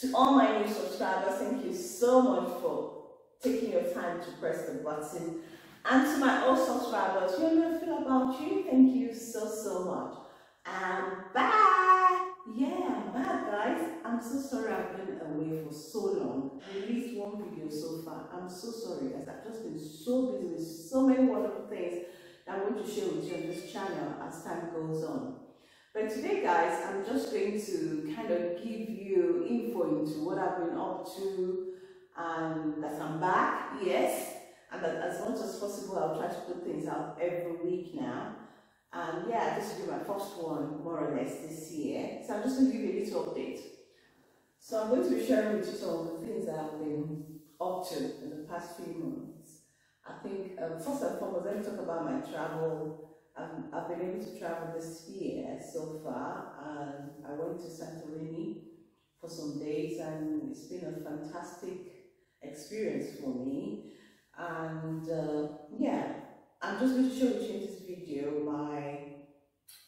To all my new subscribers, thank you so much for taking your time to press the button. And to my old subscribers, you know feel about you. Thank you so, so much. And bye. Yeah, bye guys. I'm so sorry I've been away for so long. I Released one video so far. I'm so sorry guys. I've just been so busy with so many wonderful things that I want to share with you on this channel as time goes on. But today guys, I'm just going to kind of give you info into what I've been up to and that I'm back, yes, and that as much as possible I'll try to put things out every week now. And yeah, this will be my first one more or less this year. So I'm just going to give you a little update. So I'm going to be sharing with you some of the things that I've been up to in the past few months. I think um, first and foremost, let me talk about my travel um, I've been able to travel this year so far and I went to Santorini for some days and it's been a fantastic experience for me. And uh, yeah I'm just going to show you in this video my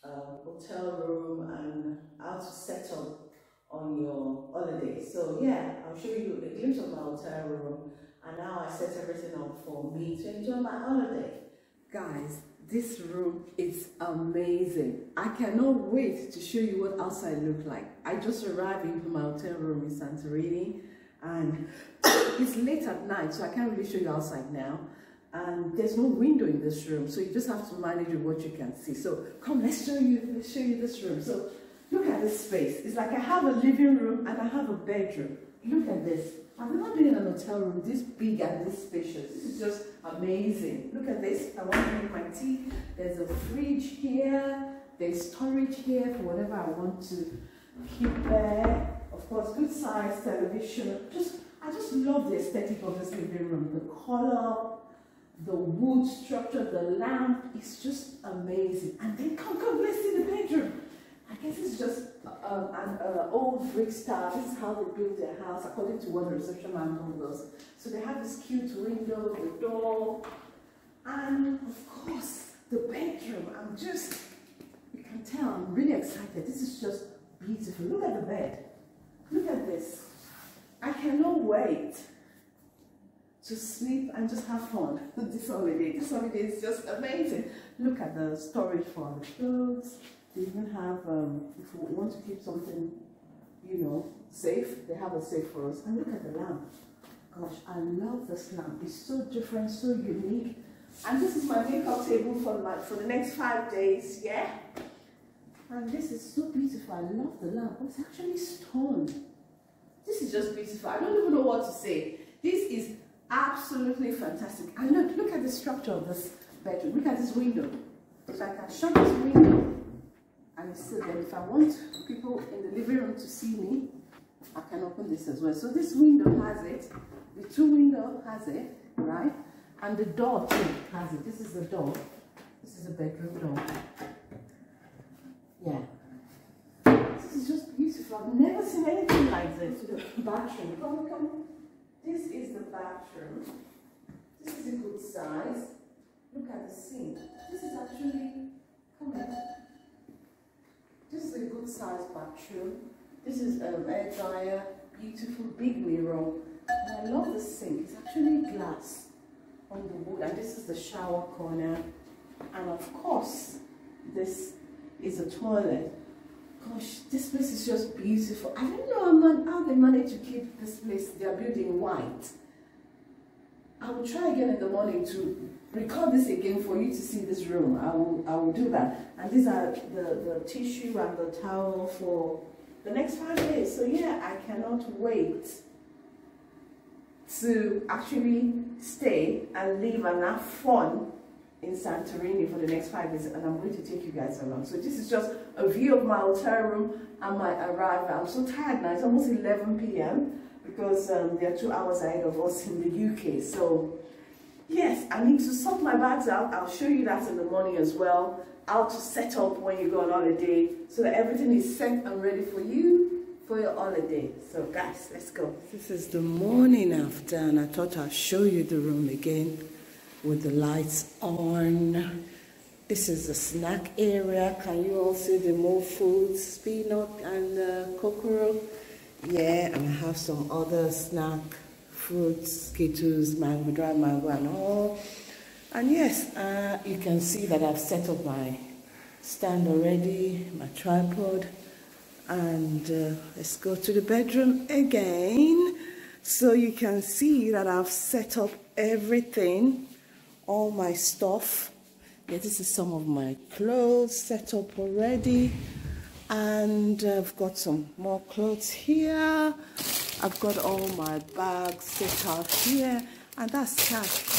uh, hotel room and how to set up on your holiday. So yeah I'll show you a glimpse of my hotel room and now I set everything up for me to enjoy my holiday. Guys this room is amazing. I cannot wait to show you what outside look like. I just arrived into my hotel room in Santorini and it's late at night so I can't really show you outside now. And there's no window in this room so you just have to manage with what you can see. So come, let's show you, let's show you this room. So look at this space. It's like I have a living room and I have a bedroom. Look at this. I've never been in an hotel room this big and this spacious. This is just amazing. Look at this. I want to make my tea. There's a fridge here. There's storage here for whatever I want to keep there. Of course, good size television. Just I just love the aesthetic of this living room. The color, the wood structure, the lamp. It's just amazing. And then come, come, let's see the bedroom. I guess it's just uh, an uh, old brick style. This is how they built their house, according to what the reception man told us. So they have this cute window, the door, and of course, the bedroom. I'm just, you can tell, I'm really excited. This is just beautiful. Look at the bed. Look at this. I cannot wait to sleep and just have fun this holiday. This holiday is just amazing. Look at the storage for the clothes. They even have, um, if you want to keep something, you know, safe, they have a safe for us. And look at the lamp. Gosh, I love this lamp. It's so different, so unique. And this is my makeup table for, my, for the next five days, yeah? And this is so beautiful. I love the lamp. It's actually stone. This is just beautiful. I don't even know what to say. This is absolutely fantastic. And look, look at the structure of this bedroom. Look at this window. If I can shut this window, it's still. If I want people in the living room to see me, I can open this as well. So this window has it, the two window has it, right? And the door too has it. This is the door. This is the bedroom door. Yeah. This is just beautiful. I've never seen anything like this. The bathroom. Come, come. This is the bathroom. This is a good size. Look at the sink. This is actually, come on. This is a good sized bathroom. This is an air dryer, beautiful big mirror. And I love the sink. It's actually glass on the wood. And this is the shower corner. And of course, this is a toilet. Gosh, this place is just beautiful. I don't know how they manage to keep this place, their building white. I will try again in the morning to record this again for you to see this room. I will, I will do that. And these are the, the tissue and the towel for the next five days. So yeah, I cannot wait to actually stay and live and have fun in Santorini for the next five days and I'm going to take you guys along. So this is just a view of my hotel room and my arrival. I'm so tired now, it's almost 11 p.m. because um, there are two hours ahead of us in the UK. So Yes, I need to sort my bags out. I'll show you that in the morning as well. How to set up when you go on holiday so that everything is set and ready for you for your holiday. So guys, let's go. This is the morning after and I thought I'll show you the room again with the lights on. This is the snack area. Can you all see the more foods, peanut and uh, kokoro? Yeah, and I have some other snack fruits, skittles, mango, dry mango and all. And yes, uh, you can see that I've set up my stand already, my tripod. And uh, let's go to the bedroom again. So you can see that I've set up everything, all my stuff. Yeah, this is some of my clothes set up already. And I've got some more clothes here. I've got all my bags set out here. And that's Cash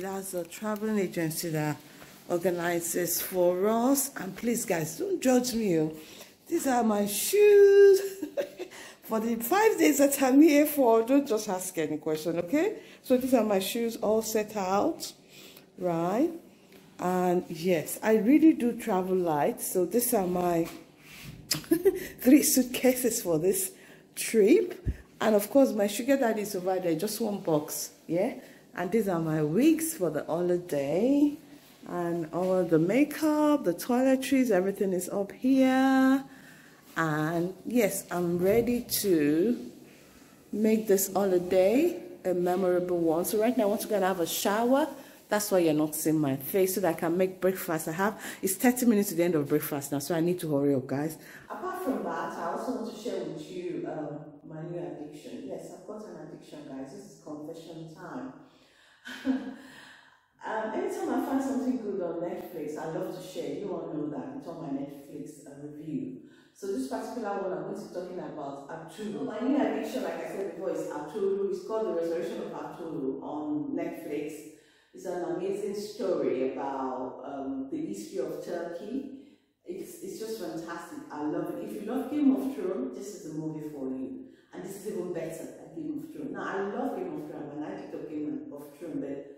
That's a traveling agency that organizes for us. And please, guys, don't judge me. Oh. These are my shoes. for the five days that I'm here for, don't just ask any question, okay? So these are my shoes all set out, right? And yes, I really do travel light. So these are my three suitcases for this trip. And of course, my sugar daddy is over there, just one box, yeah? And these are my wigs for the holiday. And all the makeup, the toiletries, everything is up here. And yes, I'm ready to make this holiday a memorable one. So right now I want to go and have a shower. That's why you're not seeing my face so that I can make breakfast. I have, it's 30 minutes to the end of breakfast now, so I need to hurry up, guys. Apart from that, I also want to share with you um, my new addiction. Yes, I've got an addiction, guys. This is confession time. um, anytime I find something good on Netflix, I love to share. You all know that. It's on my Netflix uh, review. So this particular one I'm going to be talking about Ertugrul. My new addiction, like I said before, is Ertugrul. It's called The Resurrection of Ertugrul on Netflix. It's an amazing story about um, the history of Turkey. It's, it's just fantastic. I love it. If you love Game of Thrones, this is the movie for you. And this is even better than Game of Thrones. Now, I love Game of Thrones. and an addict of Game of Thrones, but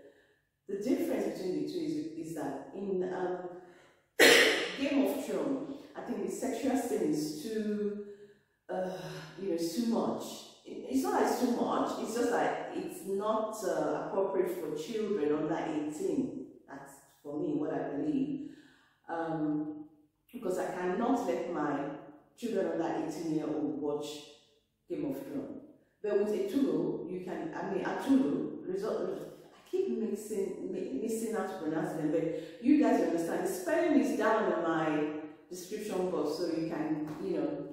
the difference between the two is, is that in um, Game of Thrones, I think the sexual sin is too, uh, you know, too much. It's not like too much, it's just like it's not uh, appropriate for children under 18. That's for me what I believe. Um, because I cannot let my children under 18 year old watch Game of Thrones. But with a tool, you can, I mean, a tool, result, I keep mixing, missing out to pronounce them, but you guys understand. The spelling is down in my description box so you can, you know,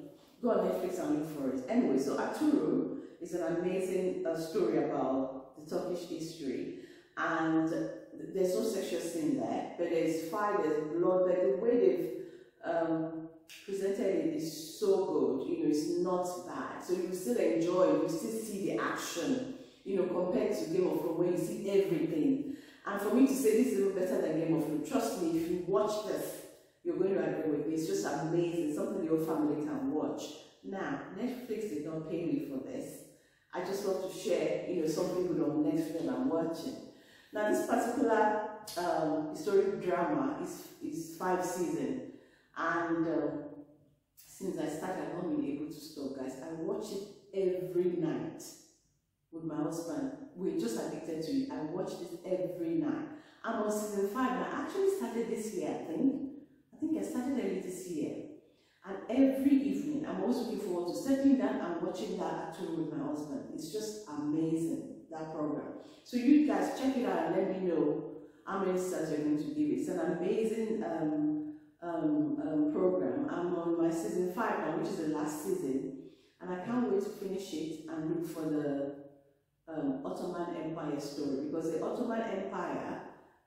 go on Netflix and look for it. Anyway, so Ertugrul is an amazing uh, story about the Turkish history and there's no sexual sin there, but there's fire, there's blood, but the way they've um, presented it is so good, you know, it's not bad. So you still enjoy, you still see the action, you know, compared to Game of Thrones where you see everything. And for me to say this is even better than Game of Thrones, trust me, if you watch this, you're going to agree with me. It's just amazing, something your family can watch. Now, Netflix did not pay me for this. I just want to share, you know, something good on Netflix I'm watching. Now, this particular um, historic drama is, is five seasons. And um, since I started, I've not been able to stop, guys. I watch it every night with my husband. We're just addicted to it. I watch this every night. I'm on season five. I actually started this year, I think. I early this year. And every evening, I'm always looking forward to settling down and watching that at home with my husband. It's just amazing, that program. So you guys check it out and let me know how many stars you're going to give it. It's an amazing um, um, um, program. I'm on my season five now, which is the last season. And I can't wait to finish it and look for the um, Ottoman Empire story because the Ottoman Empire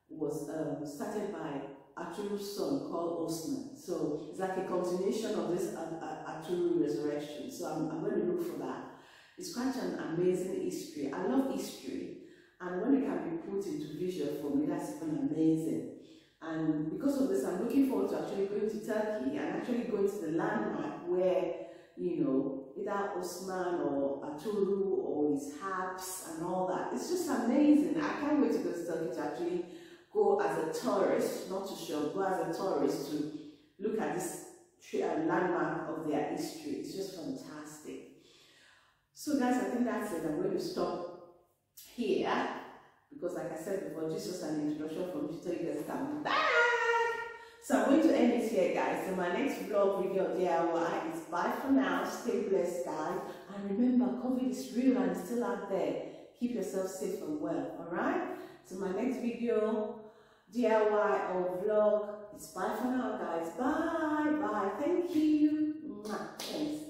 was um, started by Ertugrul's son called Osman. So it's like a continuation of this Ertugrul resurrection. So I'm, I'm going to look for that. It's quite an amazing history. I love history. And when it can be put into visual for me, that's even amazing. And because of this, I'm looking forward to actually going to Turkey and actually going to the landmark where, you know, either Osman or Ertugrul or his harps and all that. It's just amazing. I can't wait to go to Turkey to actually go as a tourist, not to show, go as a tourist to look at this landmark of their history. It's just fantastic. So guys, I think that's it. I'm going to stop here because like I said before, just was an introduction from you guys come back. So I'm going to end it here, guys. So my next vlog video DIY is bye for now. Stay blessed, guys. And remember, COVID is real and still out there. Keep yourself safe and well, alright? So my next video, DIY or vlog. It's bye for now, guys. Bye. Bye. Thank you. Thanks.